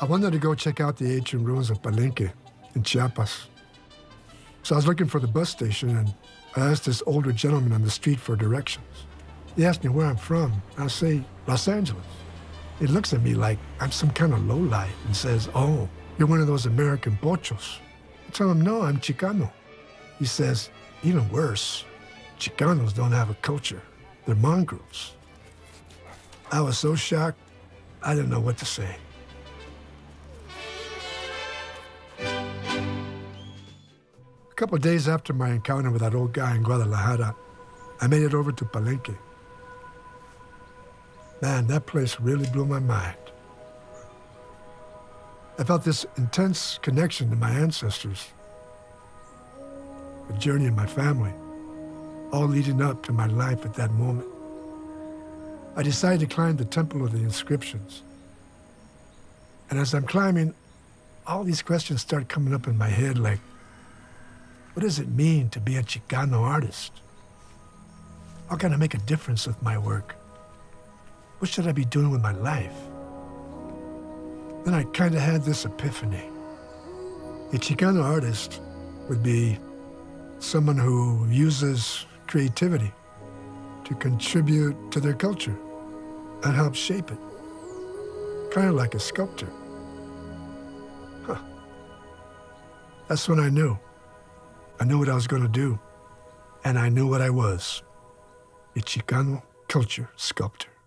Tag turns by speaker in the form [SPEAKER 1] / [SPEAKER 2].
[SPEAKER 1] I wanted to go check out the ancient ruins of Palenque in Chiapas. So I was looking for the bus station and I asked this older gentleman on the street for directions. He asked me where I'm from. I say, Los Angeles. He looks at me like I'm some kind of lowlife and says, Oh, you're one of those American pochos. I tell him, No, I'm Chicano. He says, Even worse, Chicanos don't have a culture. They're mongrels. I was so shocked, I didn't know what to say. Couple of days after my encounter with that old guy in Guadalajara, I made it over to Palenque. Man, that place really blew my mind. I felt this intense connection to my ancestors, the journey of my family, all leading up to my life at that moment. I decided to climb the Temple of the Inscriptions. And as I'm climbing, all these questions start coming up in my head like, what does it mean to be a Chicano artist? How can I make a difference with my work? What should I be doing with my life? Then I kind of had this epiphany. A Chicano artist would be someone who uses creativity to contribute to their culture and help shape it. Kind of like a sculptor. Huh. That's when I knew. I knew what I was going to do. And I knew what I was a Chicano culture sculptor.